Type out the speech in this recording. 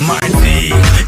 Mein Sieg